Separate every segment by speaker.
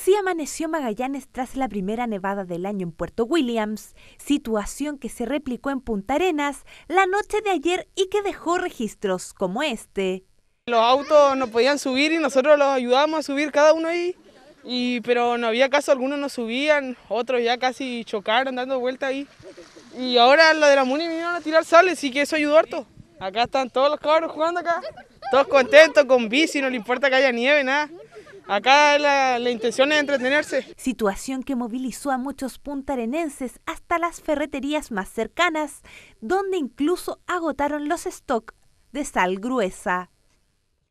Speaker 1: Así amaneció Magallanes tras la primera nevada del año en Puerto Williams, situación que se replicó en Punta Arenas la noche de ayer y que dejó registros como este.
Speaker 2: Los autos no podían subir y nosotros los ayudábamos a subir cada uno ahí, y, pero no había caso, algunos no subían, otros ya casi chocaron dando vuelta ahí. Y ahora lo de la MUNI vinieron a tirar sales y que eso ayudó harto. Acá están todos los cabros jugando acá, todos contentos, con bici, no le importa que haya nieve, nada. Acá la, la, intención es entretenerse.
Speaker 1: Situación que movilizó a muchos puntarenenses hasta las ferreterías más cercanas, donde incluso agotaron los stocks de sal gruesa.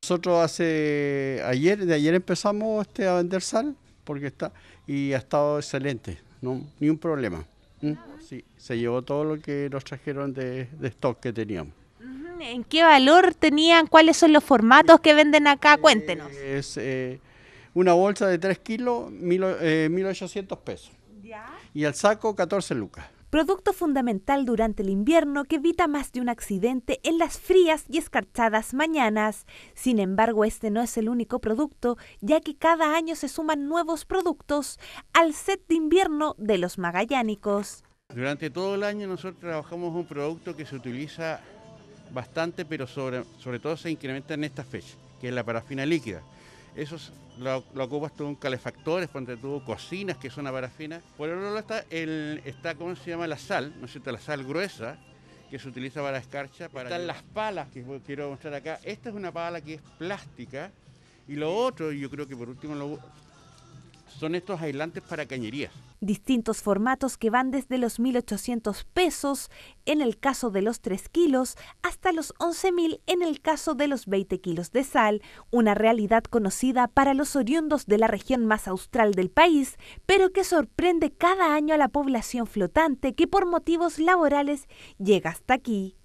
Speaker 3: Nosotros hace ayer, de ayer empezamos este, a vender sal, porque está, y ha estado excelente, no, ni un problema. ¿Mm? Sí, se llevó todo lo que nos trajeron de, de stock que teníamos.
Speaker 1: ¿En qué valor tenían? ¿Cuáles son los formatos que venden acá? Cuéntenos.
Speaker 3: Es eh, una bolsa de 3 kilos, mil, eh, 1.800 pesos.
Speaker 1: ¿Ya?
Speaker 3: Y el saco, 14 lucas.
Speaker 1: Producto fundamental durante el invierno que evita más de un accidente en las frías y escarchadas mañanas. Sin embargo, este no es el único producto, ya que cada año se suman nuevos productos al set de invierno de los magallánicos.
Speaker 4: Durante todo el año nosotros trabajamos un producto que se utiliza bastante, pero sobre, sobre todo se incrementa en esta fecha, que es la parafina líquida. Eso lo, lo ocupas tú en calefactores, cuando tú cocinas, que es una parafina. Por otro lado está, el, está, ¿cómo se llama? La sal, ¿no es cierto? La sal gruesa, que se utiliza para escarcha. Para Están las palas que quiero mostrar acá. Esta es una pala que es plástica. Y lo otro, y yo creo que por último, lo, son estos aislantes para cañerías.
Speaker 1: Distintos formatos que van desde los 1.800 pesos en el caso de los 3 kilos hasta los 11.000 en el caso de los 20 kilos de sal, una realidad conocida para los oriundos de la región más austral del país, pero que sorprende cada año a la población flotante que por motivos laborales llega hasta aquí.